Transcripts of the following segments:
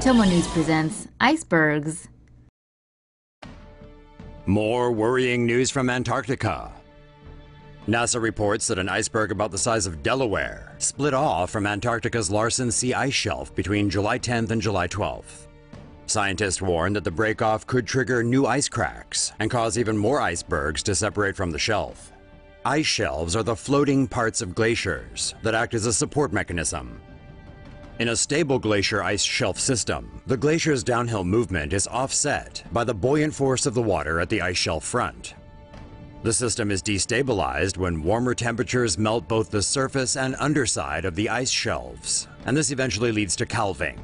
Tomo News presents Icebergs. More worrying news from Antarctica. NASA reports that an iceberg about the size of Delaware split off from Antarctica's Larsen C ice shelf between July 10th and July 12th. Scientists warn that the breakoff could trigger new ice cracks and cause even more icebergs to separate from the shelf. Ice shelves are the floating parts of glaciers that act as a support mechanism. In a stable glacier ice shelf system, the glacier's downhill movement is offset by the buoyant force of the water at the ice shelf front. The system is destabilized when warmer temperatures melt both the surface and underside of the ice shelves, and this eventually leads to calving.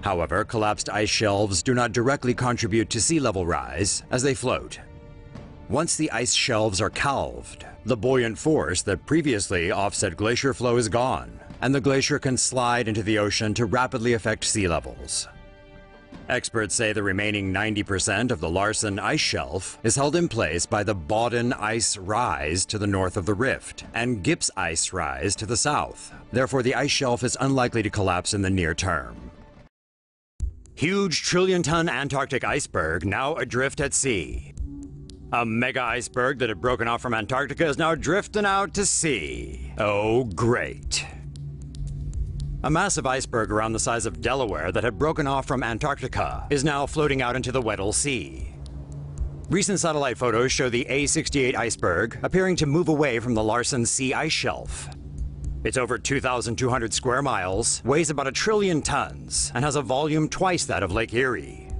However, collapsed ice shelves do not directly contribute to sea level rise as they float. Once the ice shelves are calved, the buoyant force that previously offset glacier flow is gone, and the glacier can slide into the ocean to rapidly affect sea levels. Experts say the remaining 90% of the Larsen ice shelf is held in place by the Bawden Ice Rise to the north of the rift and Gipps Ice Rise to the south. Therefore, the ice shelf is unlikely to collapse in the near term. Huge trillion ton Antarctic iceberg now adrift at sea. A mega iceberg that had broken off from Antarctica is now drifting out to sea. Oh, great. A massive iceberg around the size of Delaware that had broken off from Antarctica is now floating out into the Weddell Sea. Recent satellite photos show the A68 iceberg appearing to move away from the Larsen C ice shelf. It's over 2,200 square miles, weighs about a trillion tons, and has a volume twice that of Lake Erie.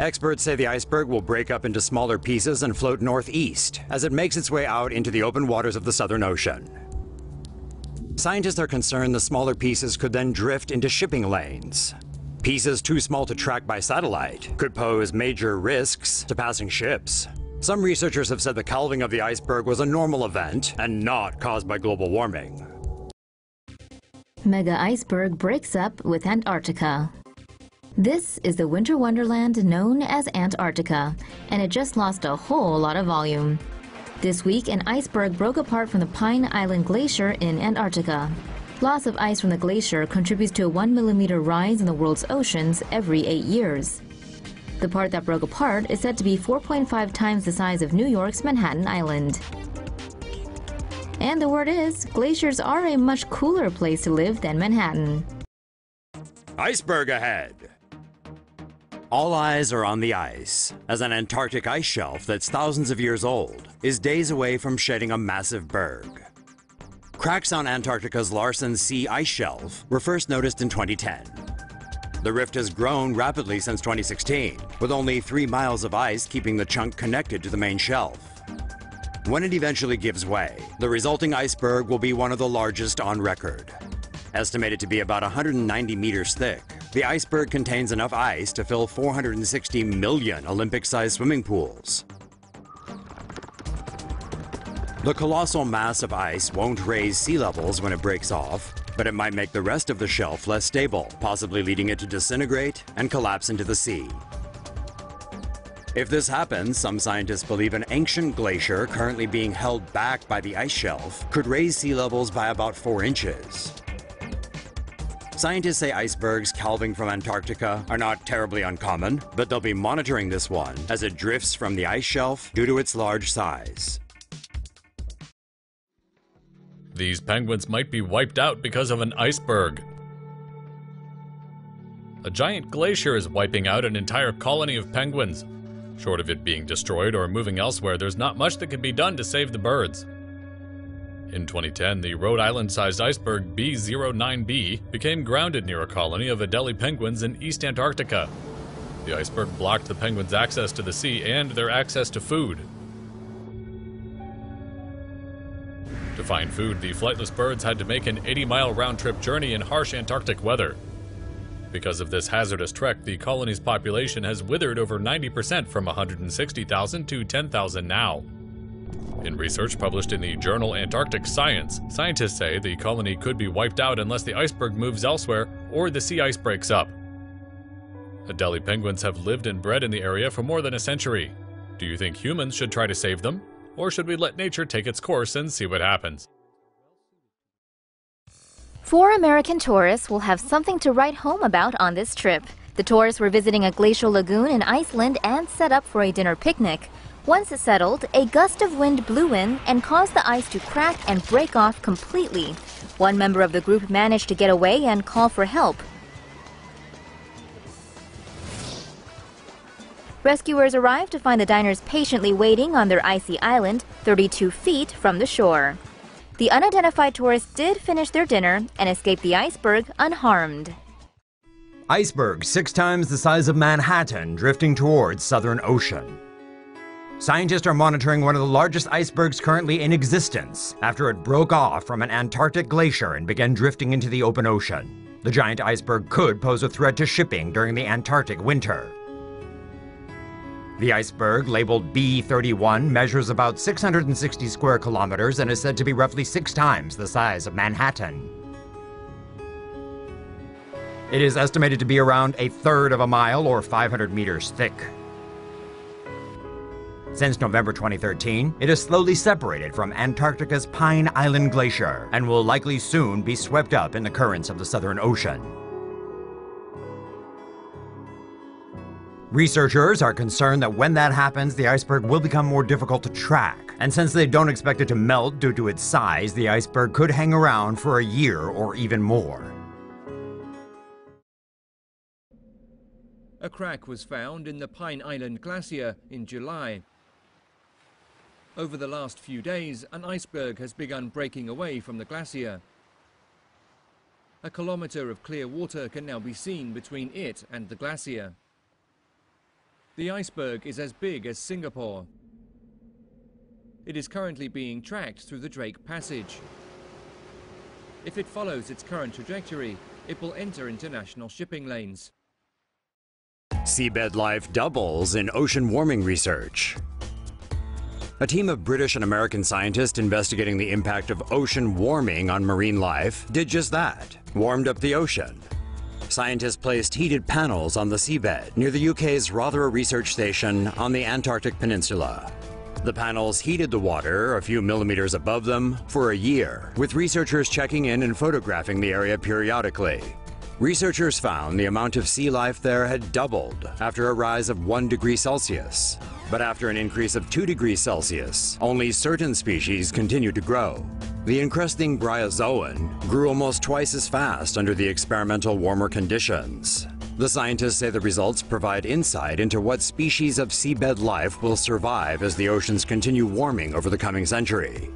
Experts say the iceberg will break up into smaller pieces and float northeast as it makes its way out into the open waters of the Southern Ocean. Scientists are concerned the smaller pieces could then drift into shipping lanes. Pieces too small to track by satellite could pose major risks to passing ships. Some researchers have said the calving of the iceberg was a normal event and not caused by global warming. Mega iceberg breaks up with Antarctica. This is the winter wonderland known as Antarctica, and it just lost a whole lot of volume. This week, an iceberg broke apart from the Pine Island Glacier in Antarctica. Loss of ice from the glacier contributes to a 1 millimeter rise in the world's oceans every eight years. The part that broke apart is said to be 4.5 times the size of New York's Manhattan Island. And the word is, glaciers are a much cooler place to live than Manhattan. Iceberg ahead! All eyes are on the ice, as an Antarctic ice shelf that's thousands of years old is days away from shedding a massive berg. Cracks on Antarctica's Larsen C ice shelf were first noticed in 2010. The rift has grown rapidly since 2016, with only three miles of ice keeping the chunk connected to the main shelf. When it eventually gives way, the resulting iceberg will be one of the largest on record. Estimated to be about 190 meters thick, the iceberg contains enough ice to fill 460 million Olympic-sized swimming pools. The colossal mass of ice won't raise sea levels when it breaks off, but it might make the rest of the shelf less stable, possibly leading it to disintegrate and collapse into the sea. If this happens, some scientists believe an ancient glacier currently being held back by the ice shelf could raise sea levels by about 4 inches. Scientists say icebergs calving from Antarctica are not terribly uncommon, but they'll be monitoring this one as it drifts from the ice shelf due to its large size. These penguins might be wiped out because of an iceberg. A giant glacier is wiping out an entire colony of penguins. Short of it being destroyed or moving elsewhere, there's not much that can be done to save the birds. In 2010, the Rhode Island sized iceberg B09B became grounded near a colony of Adelie penguins in East Antarctica. The iceberg blocked the penguins' access to the sea and their access to food. To find food, the flightless birds had to make an 80 mile round trip journey in harsh Antarctic weather. Because of this hazardous trek, the colony's population has withered over 90% from 160,000 to 10,000 now. In research published in the journal Antarctic Science, scientists say the colony could be wiped out unless the iceberg moves elsewhere or the sea ice breaks up. Adelie penguins have lived and bred in the area for more than a century. Do you think humans should try to save them? Or should we let nature take its course and see what happens? Four American tourists will have something to write home about on this trip. The tourists were visiting a glacial lagoon in Iceland and set up for a dinner picnic. Once it settled, a gust of wind blew in and caused the ice to crack and break off completely. One member of the group managed to get away and call for help. Rescuers arrived to find the diners patiently waiting on their icy island, 32 feet from the shore. The unidentified tourists did finish their dinner and escaped the iceberg unharmed. Iceberg six times the size of Manhattan drifting towards Southern Ocean. Scientists are monitoring one of the largest icebergs currently in existence after it broke off from an Antarctic glacier and began drifting into the open ocean. The giant iceberg could pose a threat to shipping during the Antarctic winter. The iceberg, labeled B31, measures about 660 square kilometers and is said to be roughly six times the size of Manhattan. It is estimated to be around a third of a mile or 500 meters thick. Since November 2013, it has slowly separated from Antarctica's Pine Island Glacier and will likely soon be swept up in the currents of the Southern Ocean. Researchers are concerned that when that happens, the iceberg will become more difficult to track. And since they don't expect it to melt due to its size, the iceberg could hang around for a year or even more. A crack was found in the Pine Island Glacier in July. Over the last few days, an iceberg has begun breaking away from the glacier. A kilometre of clear water can now be seen between it and the glacier. The iceberg is as big as Singapore. It is currently being tracked through the Drake Passage. If it follows its current trajectory, it will enter international shipping lanes. Seabed life doubles in ocean warming research. A team of British and American scientists investigating the impact of ocean warming on marine life did just that, warmed up the ocean. Scientists placed heated panels on the seabed near the UK's Rothera research station on the Antarctic Peninsula. The panels heated the water a few millimeters above them for a year, with researchers checking in and photographing the area periodically. Researchers found the amount of sea life there had doubled after a rise of 1 degree Celsius. But after an increase of 2 degrees Celsius, only certain species continued to grow. The encrusting bryozoan grew almost twice as fast under the experimental warmer conditions. The scientists say the results provide insight into what species of seabed life will survive as the oceans continue warming over the coming century.